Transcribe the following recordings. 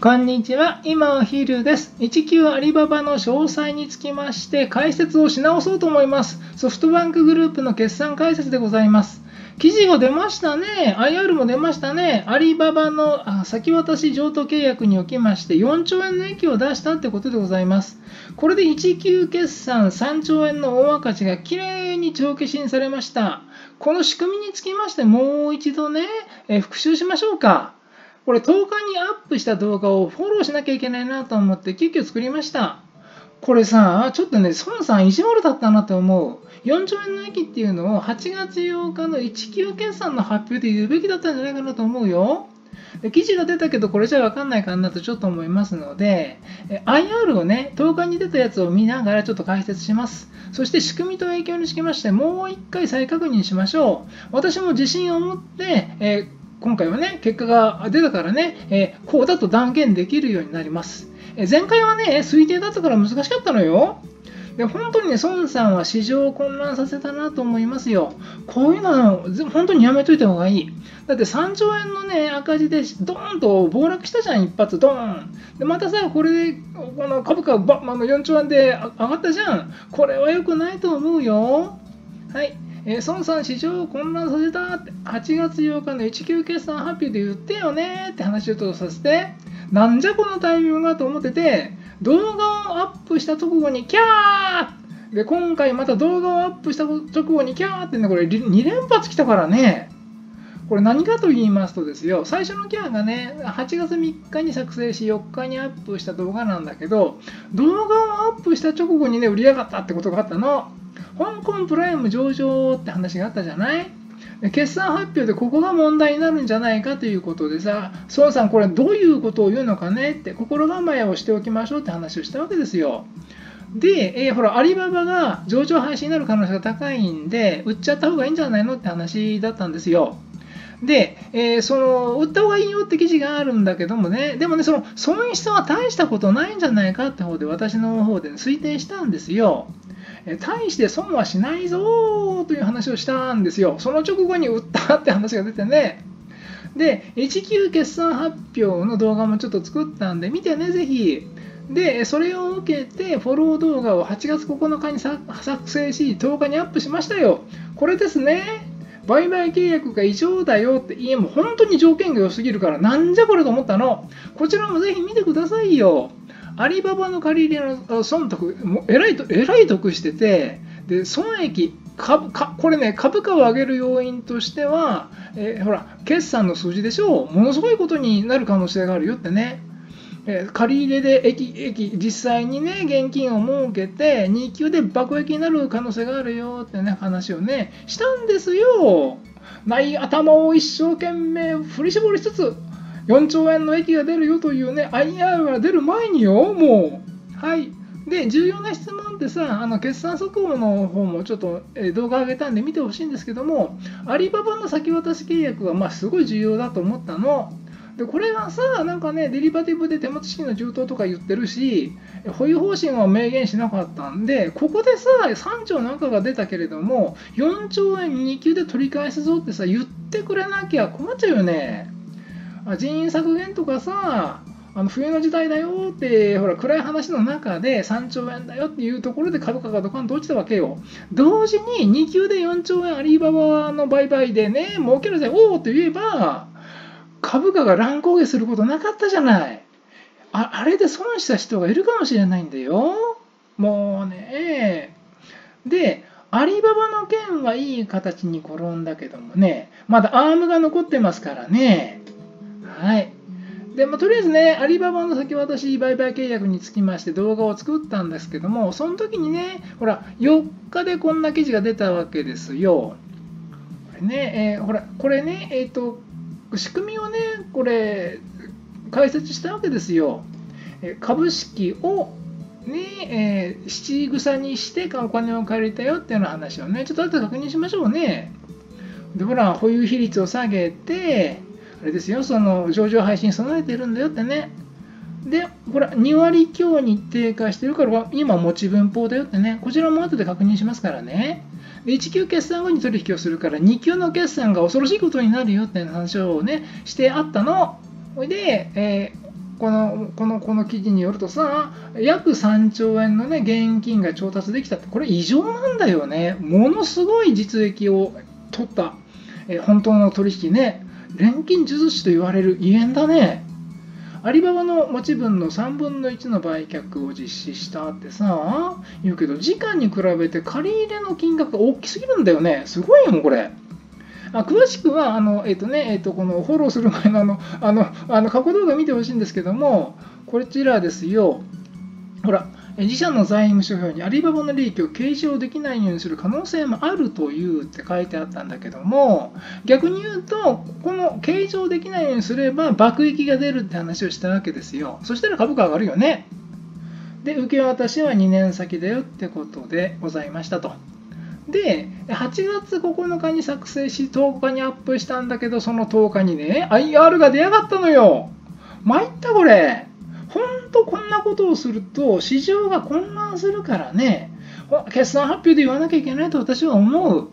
こんにちは。今お昼です。19アリババの詳細につきまして解説をし直そうと思います。ソフトバンクグループの決算解説でございます。記事が出ましたね。IR も出ましたね。アリババの先渡し譲渡契約におきまして4兆円の益を出したってことでございます。これで1級決算3兆円の大赤字がきれいに帳消しにされました。この仕組みにつきましてもう一度ね、え復習しましょうか。これ10日にアップした動画をフォローしなきゃいけないなと思って急遽作りました。これさ、ちょっとね、孫さん意地悪だったなと思う。4兆円の益っていうのを8月8日の1級決算の発表で言うべきだったんじゃないかなと思うよ。記事が出たけどこれじゃ分かんないかなとちょっと思いますので IR をね10日に出たやつを見ながらちょっと解説しますそして仕組みと影響につきましてもう1回再確認しましょう私も自信を持って、えー今回はね、結果が出たからね、えー、こうだと断言できるようになります。え前回はね、推定だったから難しかったのよ。で本当にね、孫さんは市場を混乱させたなと思いますよ。こういうのは本当にやめといた方がいい。だって3兆円のね、赤字でドーンと暴落したじゃん、一発、ドーン。で、またさ、これでこの株価が4兆円で上がったじゃん。これは良くないと思うよ。はい。えー、孫さん、市場を混乱させたって、8月8日の1級決算発表で言ってよねって話をとさせて、なんじゃこのタイミングがと思ってて、動画をアップした直後に、キャーで、今回また動画をアップした直後に、キャーってね、これ2連発来たからね、これ何かと言いますとですよ、最初のキャーがね、8月3日に作成し、4日にアップした動画なんだけど、動画をアップした直後にね、売り上がったってことがあったの。香港プライム上場って話があったじゃない？決算発表でここが問題になるんじゃないかということでさ、孫さん、これどういうことを言うのかねって心構えをしておきましょうって話をしたわけですよ。で、えー、ほら、アリババが上場廃止になる可能性が高いんで、売っちゃった方がいいんじゃないのって話だったんですよ。で、えー、その売った方がいいよって記事があるんだけどもね、でもね、その損失は大したことないんじゃないかって方で私の方で、ね、推定したんですよ。大して損はしないぞという話をしたんですよ。その直後に売ったって話が出てね。で、1級決算発表の動画もちょっと作ったんで、見てね、ぜひ。で、それを受けて、フォロー動画を8月9日に作成し、10日にアップしましたよ。これですね。売買契約が異常だよって、いやもう本当に条件が良すぎるから、なんじゃこれと思ったの。こちらもぜひ見てくださいよ。アリババの借り入れの損得、もうえらいえらい得してて、で損益株か、これね、株価を上げる要因としては、えー、ほら、決算の数字でしょう、ものすごいことになる可能性があるよってね。えー、借り入れで駅駅実際にね現金を設けて2級で爆撃になる可能性があるよってね話をねしたんですよ。ない頭を一生懸命振り絞りつつ4兆円の益が出るよというね、IR が出る前によ、もう。はい。で、重要な質問ってさ、あの決算速報の方もちょっと、動画上げたんで見てほしいんですけども、アリババの先渡し契約がまあすごい重要だと思ったの。でこれがさ、なんかね、デリバティブで手持ち資金の充当とか言ってるし、保有方針は明言しなかったんで、ここでさ、3兆なんかが出たけれども、4兆円2級で取り返すぞってさ、言ってくれなきゃ困っちゃうよね。人員削減とかさあの冬の時代だよってほら暗い話の中で3兆円だよっていうところで株価がドカンと落ちたわけよ。同時に2級で4兆円アリババの売買でね儲けるぜおおと言えば株価が乱高下することなかったじゃない。ああれで損した人がいるかもしれないんだよ。もうね。でアリババの件はいい形に転んだけどもね。まだアームが残ってますからね。はい。でまあ、とりあえずね、アリババの先渡し売買契約につきまして動画を作ったんですけども、その時にね、ほら、4日でこんな記事が出たわけですよ。これね、えー、ほら、これね、えっ、ー、と、仕組みをね、これ、解説したわけですよ。え株式をね、えー、七草にしてお金を借りたよっていうような話をね、ちょっと後で確認しましょうね。で、ほら、保有比率を下げて、あれですよ、その上場配信備えてるんだよってね。で、ほら、2割強に低下してるから、今持ち分法だよってね、こちらも後で確認しますからね。で1級決算後に取引をするから、2級の決算が恐ろしいことになるよって話をね、してあったの。ほいで、えこのこのこの記事によるとさ約3兆円の、ね、現金が調達できたってこれ異常なんだよねものすごい実益を取った、え本当の取引ね錬金術師と言われるゆえんだね。アリババの持ち分の3分の1の売却を実施したってさ言うけど時間に比べて借り入れの金額が大きすぎるんだよね。すごいよもうこれ。あ詳しくはあの、えーとねえーと、このフォローする前のあのあのあの過去動画見てほしいんですけどもこちらですよ。ほら自社の財務諸表にアリババの利益を計上できないようにする可能性もあるというって書いてあったんだけども逆に言うとこの計上できないようにすれば爆撃が出るって話をしたわけですよ。そしたら株価上がるよね。で受け渡しは2年先だよってことでございましたと。で8月9日に作成し10日にアップしたんだけどその10日にね IR が出やがったのよ。参ったこれ。本当こんなことをすると市場が混乱するからね決算発表で言わなきゃいけないと私は思う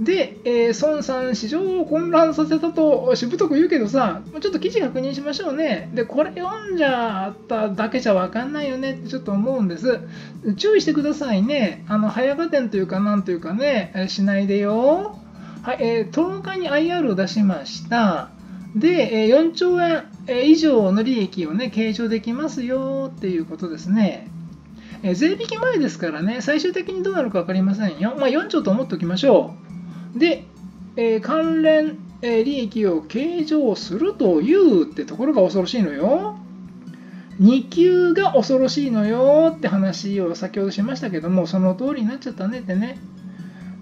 で、えー、孫さん、市場を混乱させたとしぶとく言うけどさ、ちょっと記事確認しましょうね。で、これ読んじゃっただけじゃ分かんないよねってちょっと思うんです。注意してくださいね。あの早合点というか、なんというかね、しないでよ。はい、えー、10日に IR を出しました。で、4兆円え以上の利益をね、計上できますよっていうことですね。え税引き前ですからね、最終的にどうなるか分かりませんよ。まあ、4兆と思っておきましょう。で、え、関連、え、利益を計上するというってところが恐ろしいのよ。2級が恐ろしいのよって話を先ほどしましたけども、その通りになっちゃったねってね。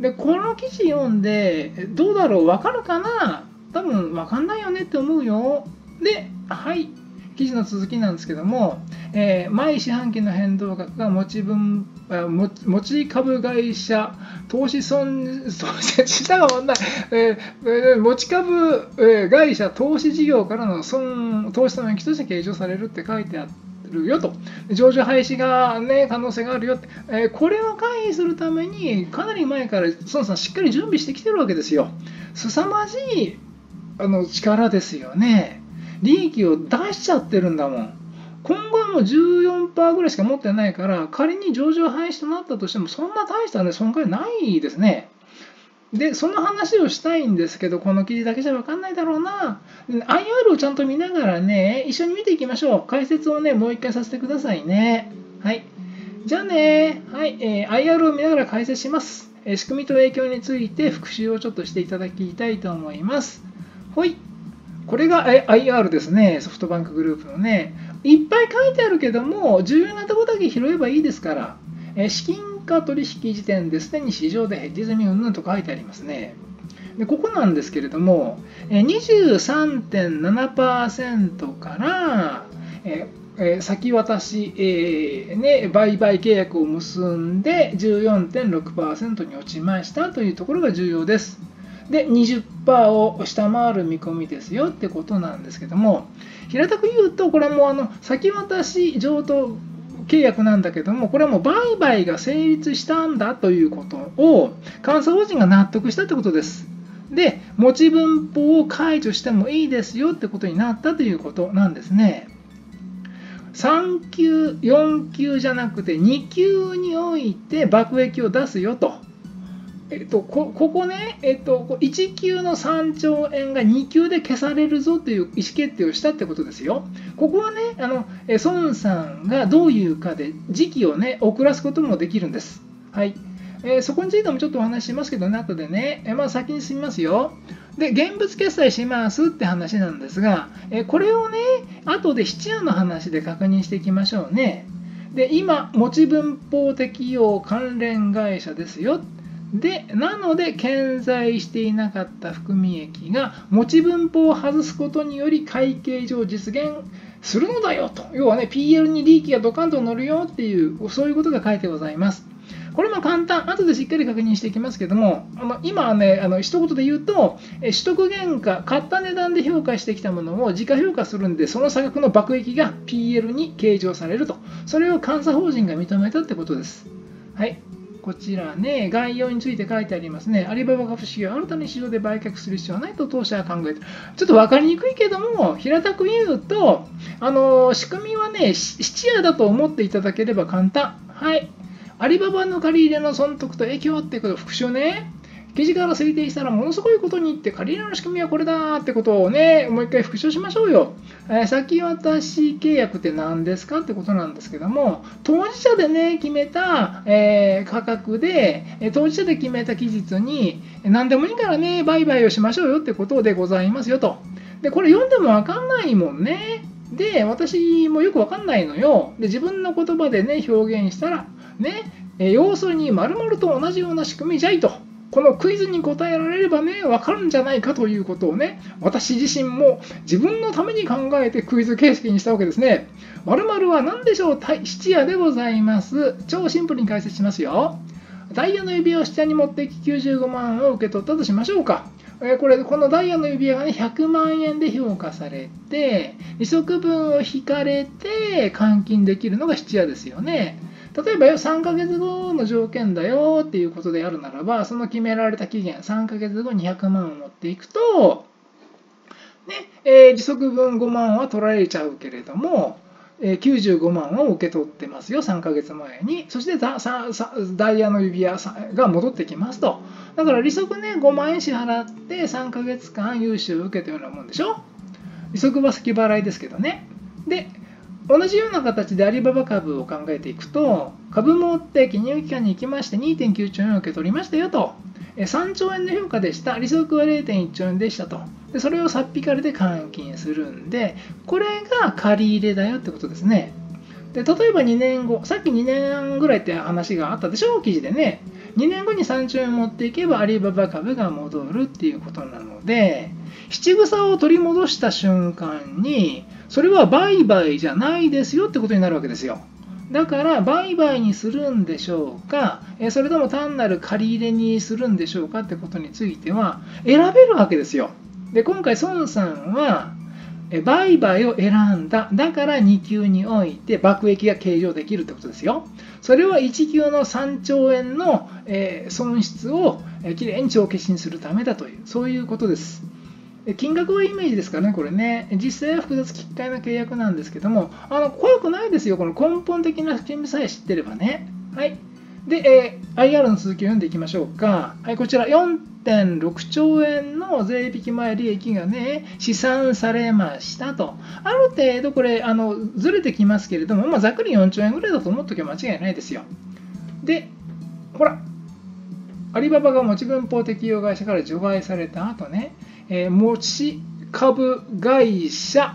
で、この記事読んで、どうだろう、わかるかな？多分わかんないよねって思うよ。で、はい、記事の続きなんですけども、えー、毎四半期の変動額が持ち分持ち株会社投資損 下が終わんない、えー、持ち株、会社投資事業からの損投資損益として計上されるって書いてあるよと。上場廃止が、ね、可能性があるよって、えー、これを回避するためにかなり前から孫さんしっかり準備してきてるわけですよ。凄まじいあの力ですよね。利益を出しちゃってるんだもん。今後はもう14%ぐらいしか持ってないから、仮に上場廃止となったとしても、そんな大した、ね、損壊ないですね。で、その話をしたいんですけど、この記事だけじゃ分かんないだろうな。IR をちゃんと見ながらね、一緒に見ていきましょう。解説をね、もう一回させてくださいね。はい。じゃあね、はい、えー、IR を見ながら解説します。仕組みと影響について復習をちょっとしていただきたいと思います。ほい。これが IR ですね、ソフトバンクグループのね。いっぱい書いてあるけども、重要なとこだけ拾えばいいですから、え資金化取引時点ですでに市場でヘッジ済みうんぬんと書いてありますね。でここなんですけれども、23.7%から、えー、先渡し、えーね、売買契約を結んで14.6%に落ちましたというところが重要です。で20%を下回る見込みですよってことなんですけども平たく言うとこれはもうあの先渡し譲渡契約なんだけどもこれはもう売買が成立したんだということを監査法人が納得したってことです。で持ち分法を解除してもいいですよってことになったということなんですね。3級4級じゃなくて2級において爆撃を出すよとえっと、こここね、えっと、1級の3兆円が2級で消されるぞという意思決定をしたってことですよ。ここはね、あの孫さんがどういうかで時期をね、遅らすこともできるんです。はい。えー、そこについてもちょっとお話ししますけどね、後でね、え、まあ、先に進みますよ。で、現物決済しますって話なんですが、えー、これをね、後で質屋の話で確認していきましょうね。で、今、持ち分法適用関連会社ですよ。でなので健在していなかった含み益が持ち分法を外すことにより会計上実現するのだよと。要はね PL に利益がドカンと乗るよっていうそういうことが書いてございます。これも簡単、後でしっかり確認していきますけども、あの今ね、あの一言で言うと、取得原価、買った値段で評価してきたものを自家評価するんで、その差額の爆益が PL に計上されると、それを監査法人が認めたってことです。はい、こちらね、概要について書いてありますね。アリババ株式を新たに市場で売却する必要はないと当社は考えて。ちょっと分かりにくいけども、平たく言うと、あの仕組みはね、質屋だと思っていただければ簡単。はい。アリババの借り入れの損得と影響ってこと復習ね。記事から推定したらものすごいことにって借り入れの仕組みはこれだってことをね、もう一回復習しましょうよ。えー、先渡し契約って何ですかってことなんですけども、当事者でね、決めた、えー、価格で、当事者で決めた期日に、何でもいいからね、売買をしましょうよってことでございますよと。で、これ読んでもわかんないもんね。で、私もよくわかんないのよ。で、自分の言葉でね、表現したら、ね、要するに〇〇と同じような仕組みじゃいと。このクイズに答えられればね、わかるんじゃないかということをね、私自身も自分のために考えてクイズ形式にしたわけですね。〇〇は何でしょう？質屋でございます。超シンプルに解説しますよ。ダイヤの指輪を質屋に持ってき95万を受け取ったとしましょうか。これこのダイヤの指輪がね100万円で評価されて利息分を引かれて換金できるのが質屋ですよね。例えばよ3ヶ月後の条件だよっていうことであるならばその決められた期限3ヶ月後に100万を持っていくと、ねえー、利息分5万は取られちゃうけれども95万を受け取ってますよ、3ヶ月前に。そしてダイヤの指輪が戻ってきますと。だから利息ね、5万円支払って3ヶ月間融資を受けたようなもんでしょ？利息は先払いですけどね。で、同じような形でアリババ株を考えていくと、株持って金融機関に行きまして2.9兆円を受け取りましたよと。3兆円の評価でした。利息は0.1兆円でしたと。でそれをさっぴかれて換金するんで、これが借り入れだよってことですね。で例えば2年後、さっき2年ぐらいって話があったでしょ、記事でね。2年後に3兆円持っていけばアリババ株が戻るっていうことなので、七草を取り戻した瞬間に、それは売買じゃないですよってことになるわけですよ。だから売買にするんでしょうか、それとも単なる借り入れにするんでしょうかってことについては選べるわけですよ。で今回孫さんは売買を選んだ。だから2級において爆益が計上できるってことですよ。それは1級の3兆円の損失をきれいに帳消しにするためだという、そういうことです。金額はイメージですかね、これね。実際は複雑機械の契約なんですけども、あの怖くないですよ、この根本的な仕組みさえ知ってればね。はい。で、えー、IR の続きを読んでいきましょうか。はい、こちら4.6兆円の税引き前利益がね、試算されましたと。ある程度これ、あのずれてきますけれども、まあ、ざっくり4兆円ぐらいだと思っときゃ間違いないですよ。で、ほら、アリババが持ち分法適用会社から除外された後ね、えー、持ち株会社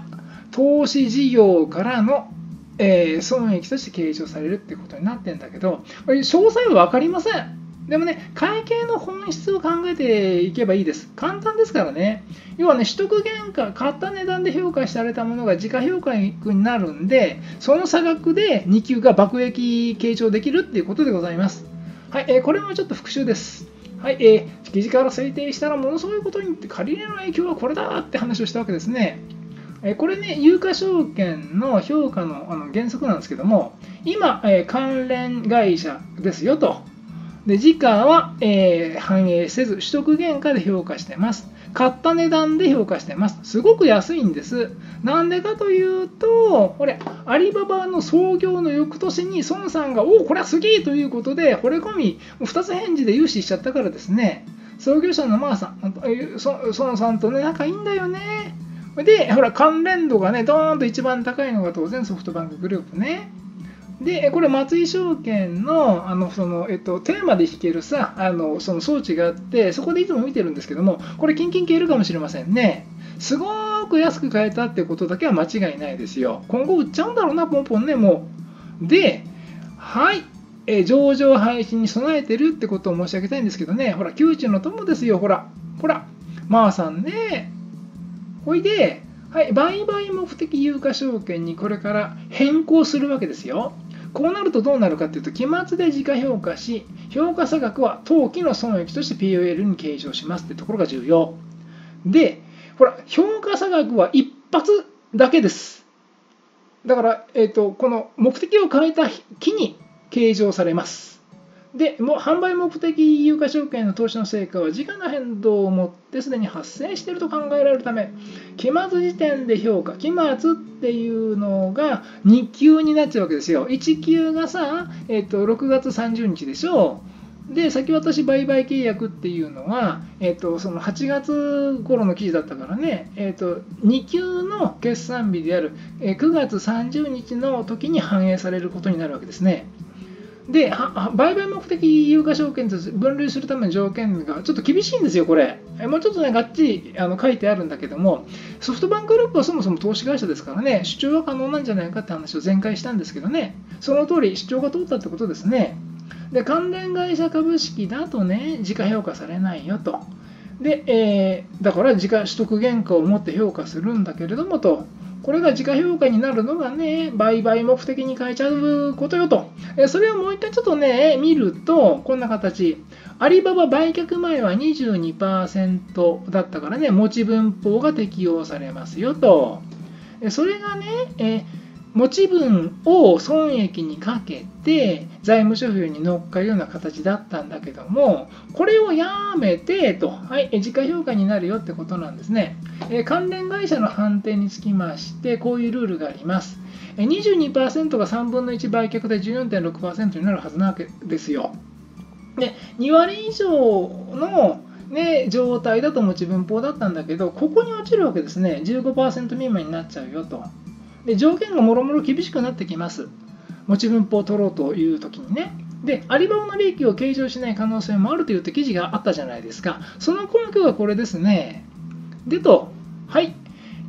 投資事業からの、えー、損益として計上されるってことになってんだけど、詳細は分かりません。でもね、会計の本質を考えていけばいいです。簡単ですからね。要はね、取得原価、買った値段で評価されたものが自家評価になるんで、その差額で2級が爆益計上できるっていうことでございます。はい、えー、これもちょっと復習です。はい、えー、記事から推定したらものすごいことにって借り入れの影響はこれだって話をしたわけですね。えこれね、有価証券の評価のあの原則なんですけども、今、え関連会社ですよと。で時価は、え、反映せず、取得原価で評価してます。買った値段で評価してます。すごく安いんです。なんでかというと、これ、アリババの創業の翌年に孫さんが、おお、これはすげえということで、惚れ込み、2つ返事で融資しちゃったからですね、創業者のマーさん、孫さんとね、仲いいんだよね。で、ほら、関連度がね、ドーンと一番高いのが当然ソフトバンクグループね。で、これ、松井証券のあのその、えっと、テーマで弾けるさあのその装置があって、そこでいつも見てるんですけども、これ、キンキン消えるかもしれませんね。すごく安く買えたってことだけは間違いないですよ。今後売っちゃうんだろうな、ポンポンね、もう。で、はい。え上場廃止に備えてるってことを申し上げたいんですけどね、ほら、窮地の友ですよ、ほら、ほら、まあさんね。ほいで、はい、売買目的有価証券にこれから変更するわけですよ。こうなるとどうなるかというと、期末で時価評価し、評価差額は当期の損益として POL に計上しますというところが重要。で、ほら、評価差額は一発だけです。だから、えーと、この目的を変えた日に計上されます。で、もう販売目的有価証券の投資の成果は時価の変動をもってすでに発生していると考えられるため、期末時点で評価、期末っていうのが2級になっちゃうわけですよ。1級がさ、えっと、6月30日でしょう。で、先渡し売買契約っていうのは、えっと、その8月頃の記事だったからね、えっと、2級の決算日である9月30日の時に反映されることになるわけですね。で、売買目的有価証券と分類するための条件がちょっと厳しいんですよ、これ。もうちょっとね、がっちりあの書いてあるんだけども、ソフトバンクグループはそもそも投資会社ですからね、主張は可能なんじゃないかって話を前回したんですけどね、その通り主張が通ったってことですね。で、関連会社株式だとね、時価評価されないよと。で、えー、だから時価取得原価を持って評価するんだけれどもと。これが自家評価になるのがね、売買目的に変えちゃうことよと。えそれをもう一回ちょっとね、見ると、こんな形。アリババ売却前は22%だったからね、持ち分法が適用されますよと。それがね、え持ち分を損益にかけて財務諸表に乗っかるような形だったんだけどもこれをやめてと、はい、時価評価になるよってことなんですね、え関連会社の判定につきましてこういうルールがあります22%が3分の1売却で14.6%になるはずなわけですよで2割以上のね、状態だと持ち分法だったんだけど、ここに落ちるわけですね。15%未満になっちゃうよと。で条件がもろもろ厳しくなってきます。持ち分法を取ろうという時にね。で、アリババの利益を計上しない可能性もあるという記事があったじゃないですか。その根拠がこれですね。でと、はい。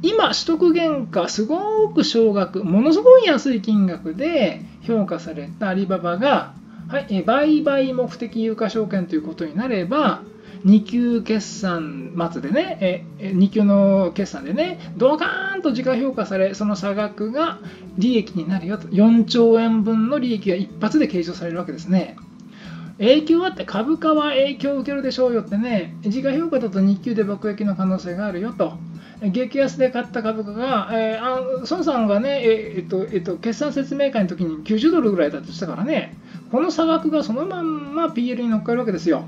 今、取得原価、すごく少額、ものすごい安い金額で評価されたアリババが、はい、売買目的有価証券ということになれば、2級決算末でね、え2級の決算でね、ドカーンと時価評価され、その差額が利益になるよと、4兆円分の利益が一発で計上されるわけですね。影響あって株価は影響を受けるでしょうよってね、時価評価だと2級で爆益の可能性があるよと。激安で買った株価が、えー、あ孫さんがね、えー、っとえ、っと、決算説明会の時に90ドルぐらいだとしたからね、この差額がそのまんま PL に乗っかるわけですよ。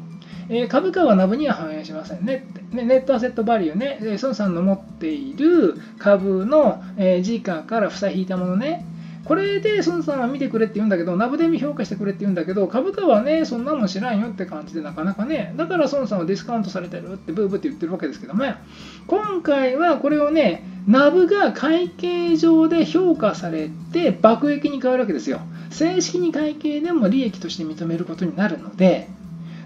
え、株価はナブには反映しませんねねネットアセットバリューね、孫さんの持っている株の、えー、時価から負債引いたものね、これで孫さんは見てくれって言うんだけど、ナブで評価してくれって言うんだけど、株価はね、そんなもん知らんよって感じで、なかなかね、だから孫さんはディスカウントされてるってブーブーって言ってるわけですけども、今回はこれをね、ナブが会計上で評価されて、爆益に変わるわけですよ。正式に会計でも利益として認めることになるので、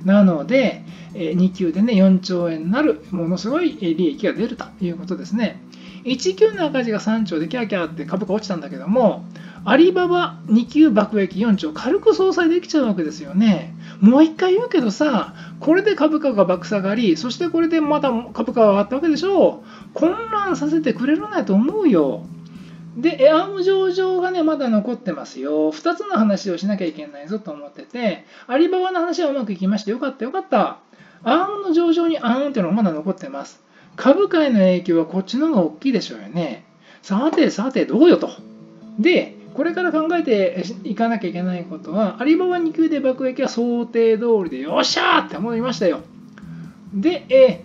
なので、2級でね、4兆円になる、ものすごい利益が出るということですね。1級の赤字が3兆でキャーキャーって株価落ちたんだけども、アリババ2級爆益4兆、軽く相殺できちゃうわけですよね。もう一回言うけどさ、これで株価が爆下がり、そしてこれでまた株価が上がったわけでしょう。混乱させてくれるなと思うよ。で、エアーム上場がね、まだ残ってますよ。2つの話をしなきゃいけないぞと思ってて、アリババの話はうまくいきましてよかったよかった。アームの上場にアーンっていうのがまだ残ってます。株価への影響はこっちの方が大きいでしょうよね。さてさてどうよと。で、これから考えていかなきゃいけないことは、アリババ2級で爆撃は想定通りでよっしゃーって思いましたよ。で、え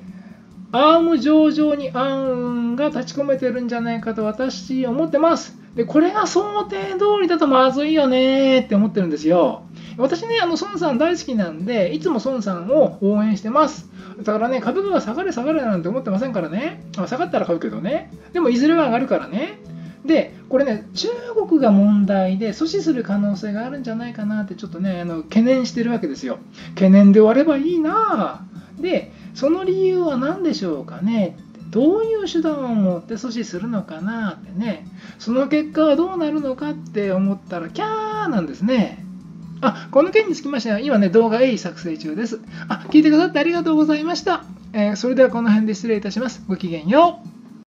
アーム上場に暗雲が立ち込めてるんじゃないかと私思ってます。で、これが想定通りだとまずいよねって思ってるんですよ。私ね、あの、孫さん大好きなんで、いつも孫さんを応援してます。だからね、株価が下がれ下がれなんて思ってませんからね。下がったら買うけどね。でも、いずれは上がるからね。で、これね、中国が問題で阻止する可能性があるんじゃないかなってちょっとね、あの懸念してるわけですよ。懸念で終わればいいなで、その理由は何でしょうかね？どういう手段を持って阻止するのかなってね、その結果はどうなるのかって思ったら、キャーなんですね。あ、この件につきましては、今ね、動画 A 作成中です。あ、聞いてくださってありがとうございました。えー、それではこの辺で失礼いたします。ごきげんよう。